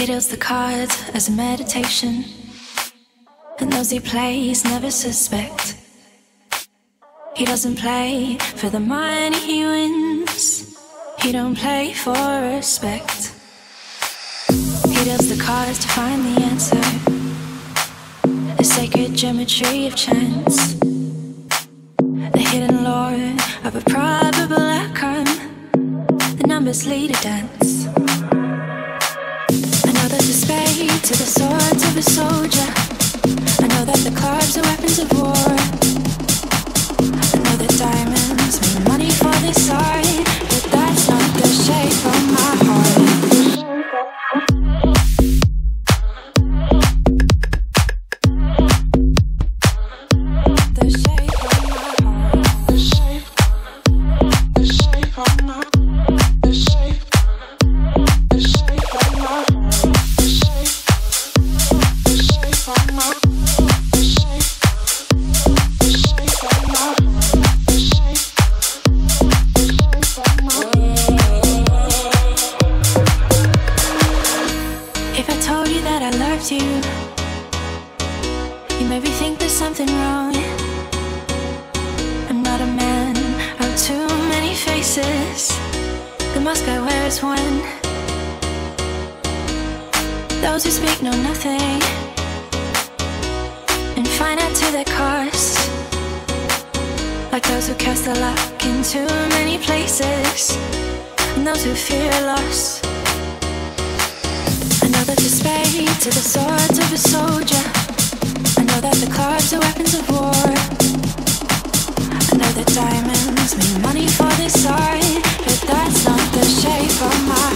He deals the cards as a meditation. And those he plays never suspect. He doesn't play for the money he wins. He don't play for respect. He deals the cards to find the answer. The sacred geometry of chance. The hidden lore of a probable outcome. The numbers lead a dance. Swords of a soldier. I know that the cards are weapons of war. The of a soldier. I know that the cards are weapons of war. I know that diamonds mean money for this art, but that's not the shape of my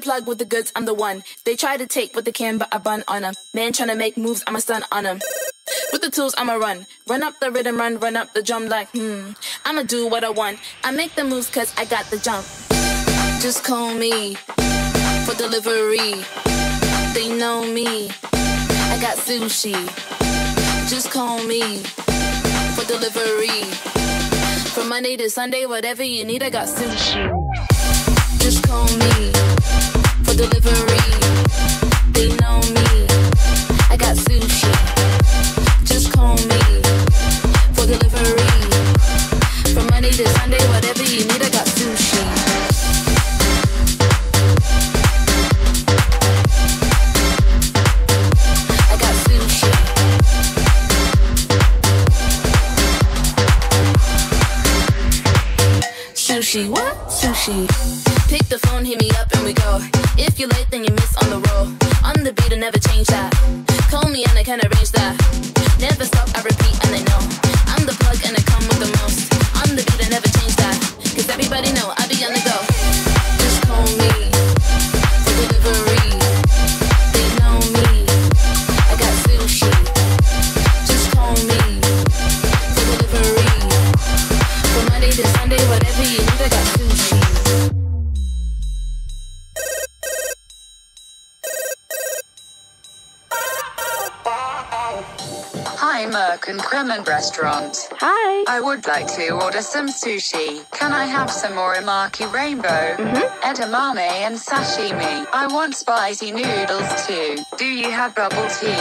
plug with the goods, I'm the one. They try to take what they can, but I bun on them. Man trying to make moves, I'm a stun on them. With the tools, I'ma run. Run up the rhythm, run, run up the drum like, hmm. I'ma do what I want. I make the moves cause I got the jump. Just call me for delivery. They know me. I got sushi. Just call me for delivery. From Monday to Sunday, whatever you need, I got sushi. Sushi. Just call me for delivery. From Monday to Sunday, whatever you need, I got sushi. I got sushi. Sushi, what? Sushi. Pick the phone, hit me up, and we go. If you're late, then you miss on the roll. On the beat, I never change that. Call me and I can arrange that. Never stop, I repeat, and they know. I'm the plug and I come with the most. On the beat, I never change that. Cause everybody know Restaurant. Hi. I would like to order some sushi. Can I have some uramaki rainbow, mm-hmm. edamame, and sashimi? I want spicy noodles too. Do you have bubble tea?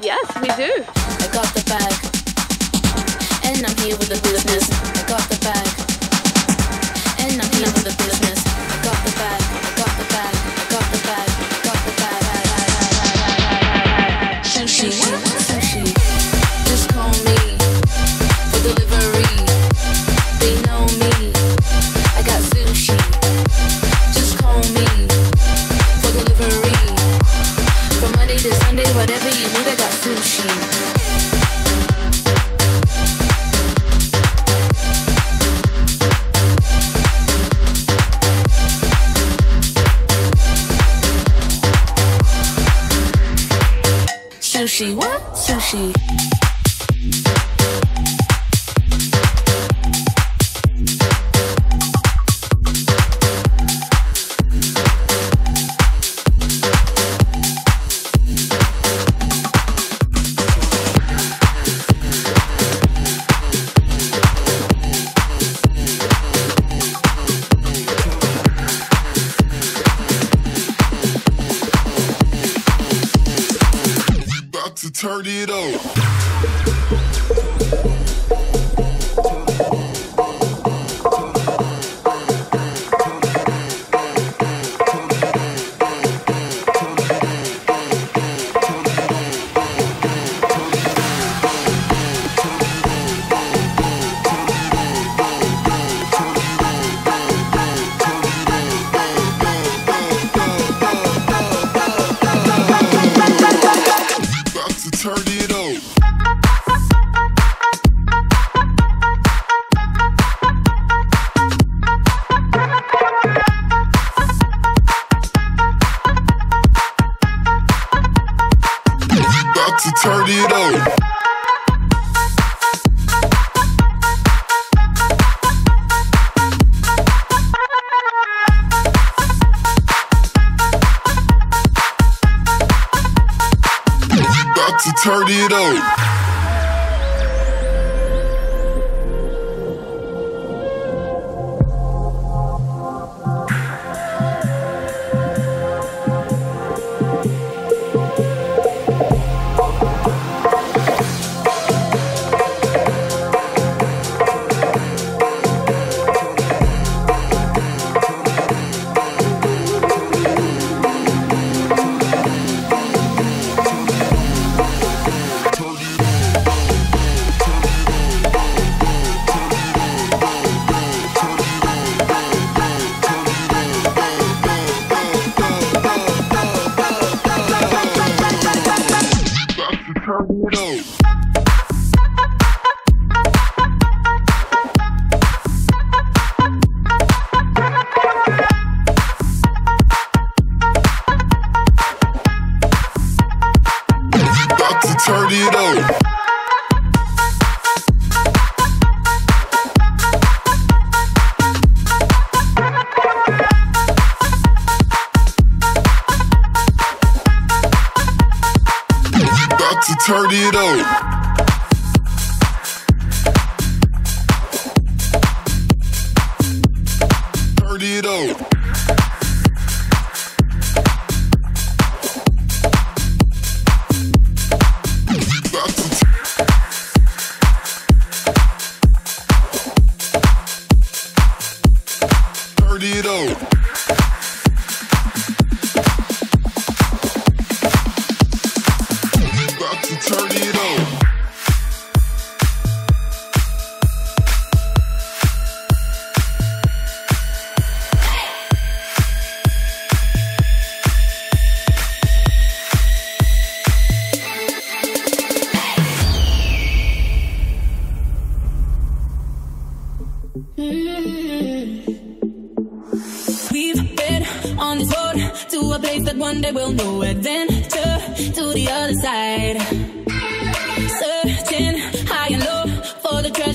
Yes, we do. I got the bag. And I'm here with the business. I got the bag. And I'm here with the business. I got the bag. I got the bag. I got the bag. I got the bag. Sushi. Sushi, what? Sushi.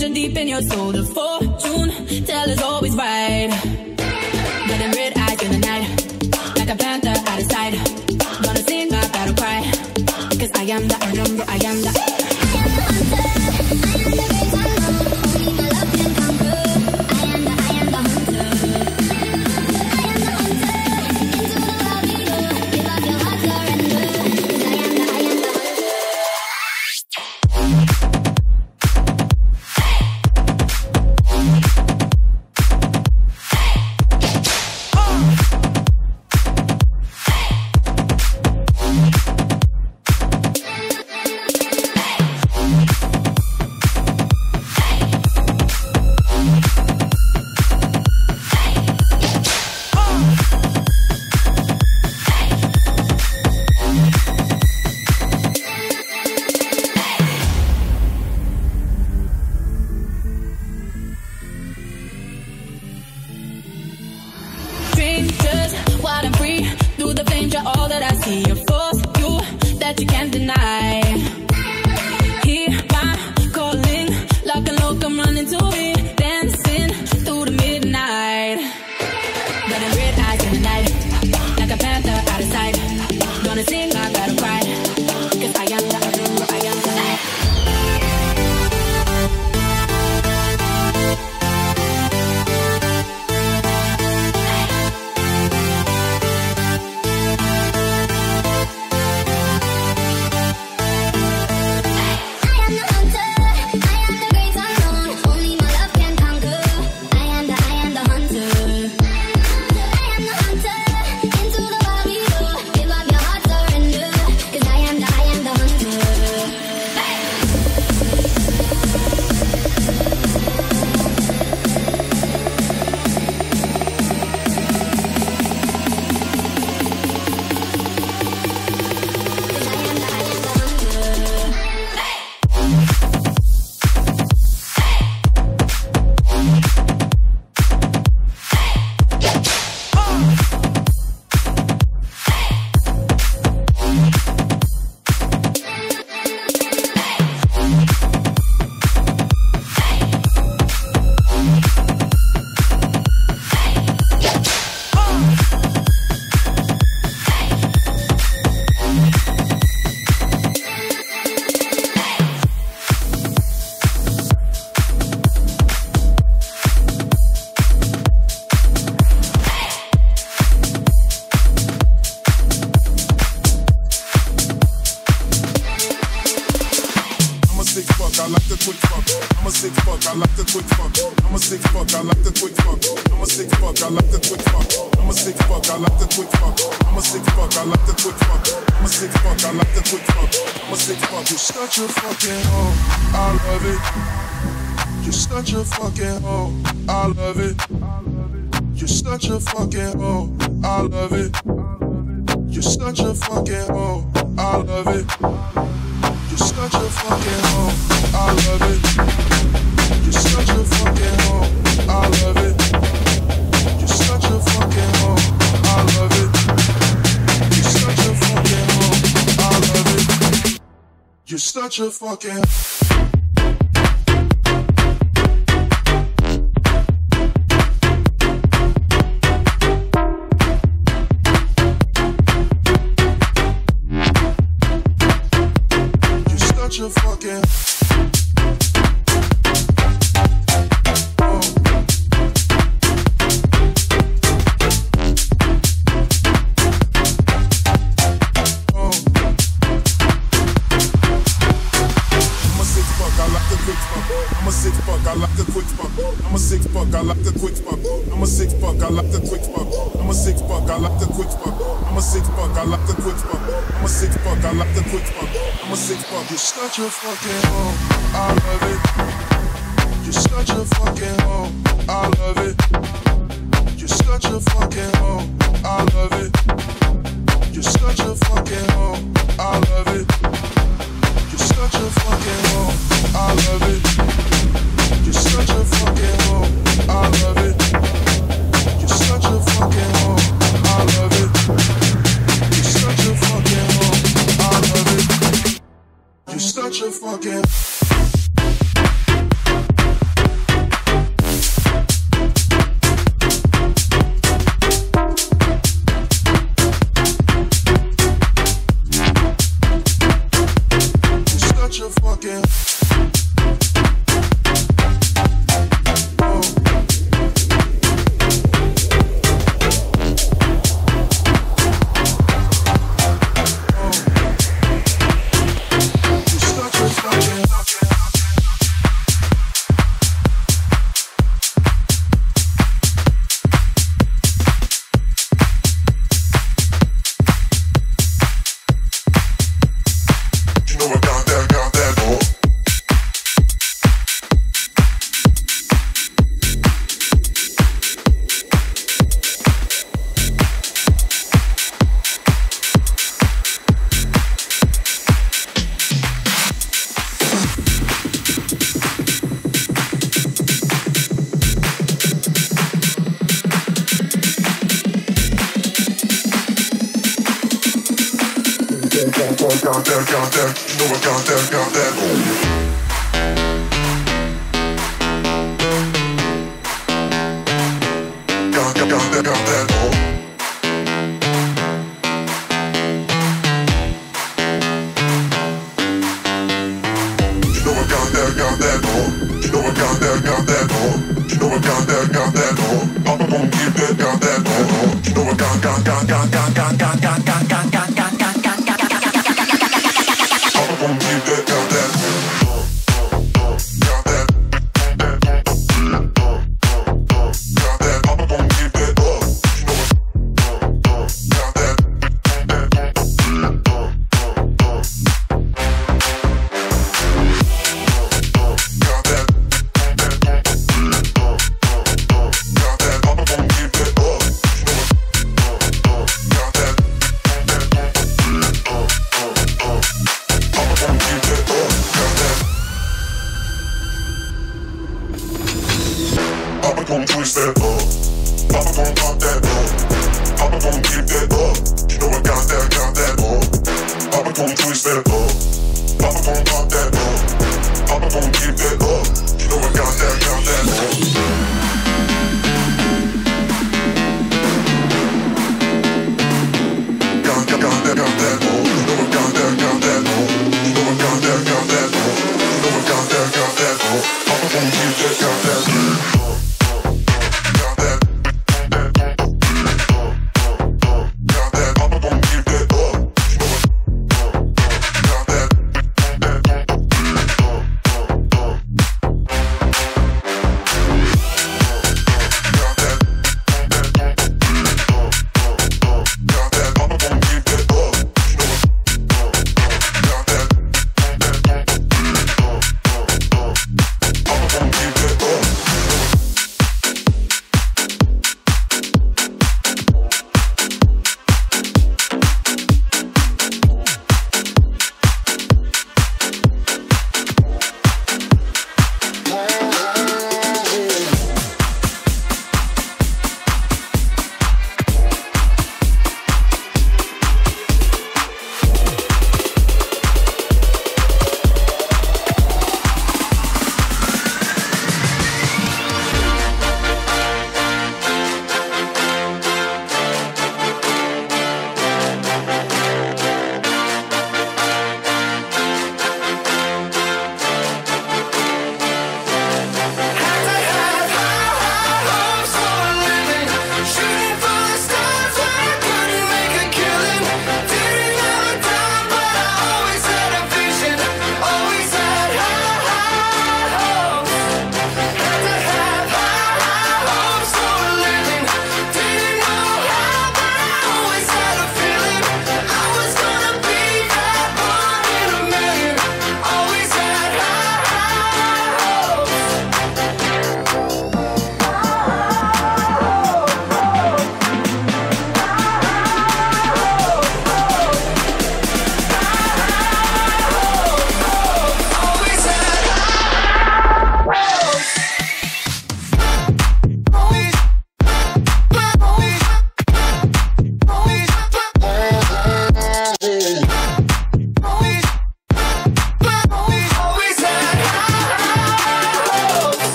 vision deep in your soul. The fortune teller's always right. Got them red eyes in the night, like a panther out of sight. Gonna sing my battle cry, because I am the, I am the, I am the. Such a fucking.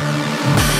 Pineapple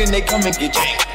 and they come and get you.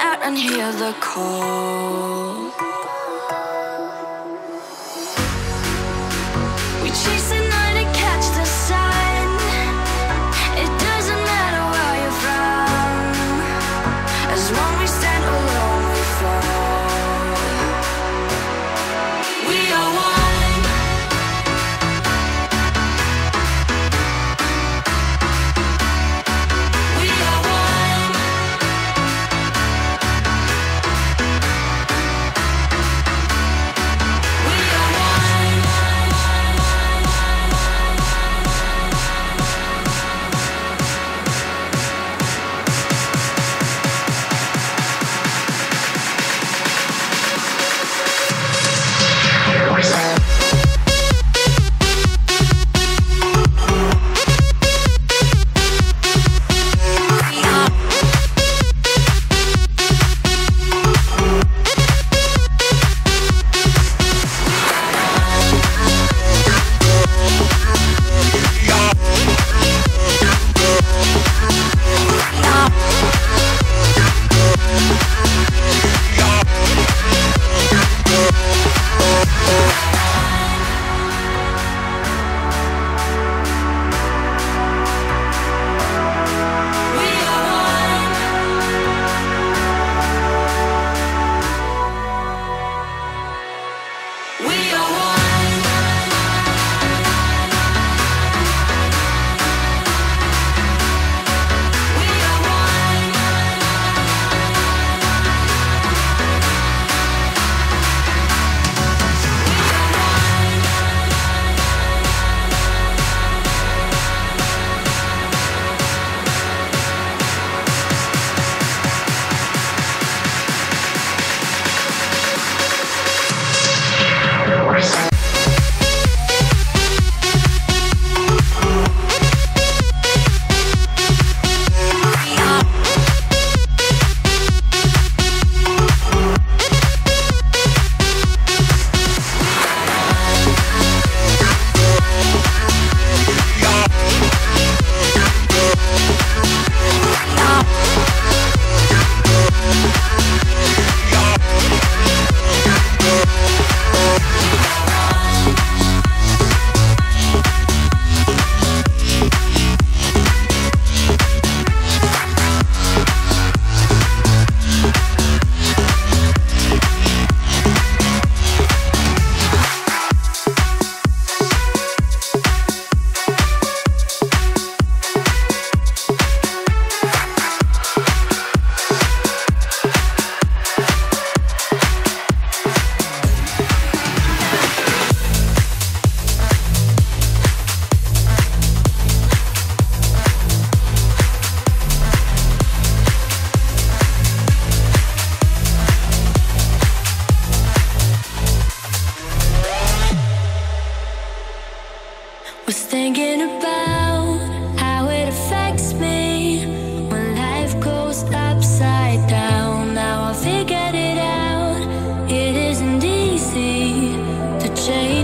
out and hear the call. We chase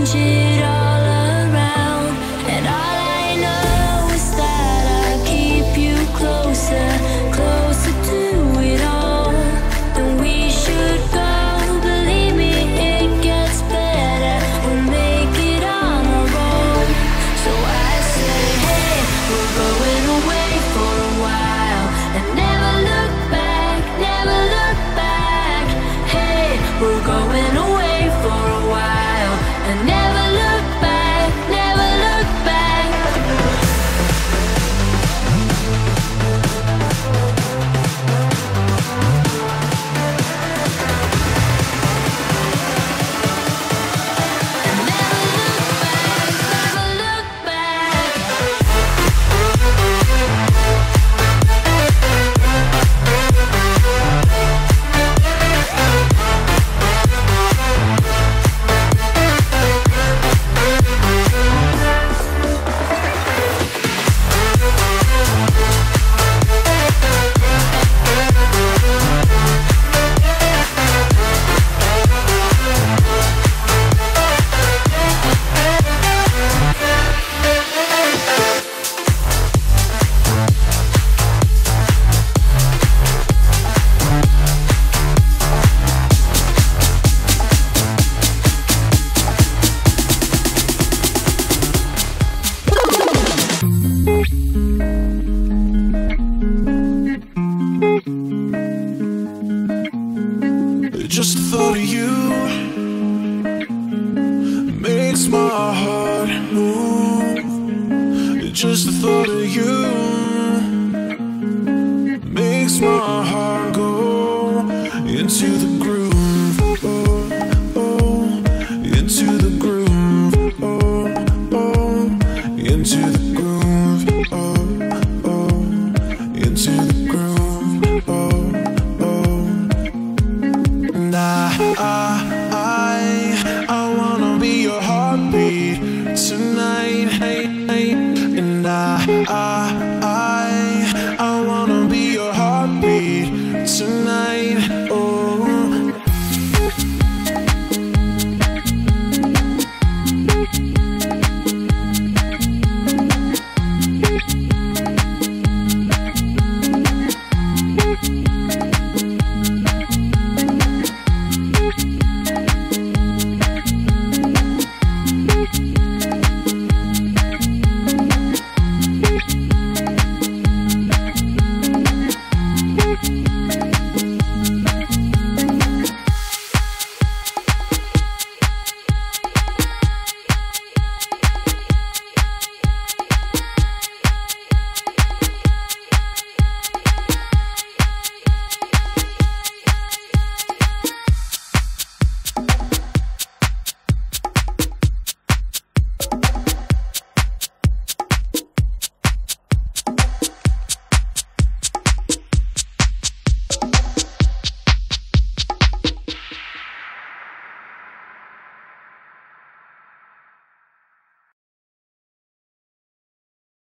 心。just the thought of you makes my heart go into the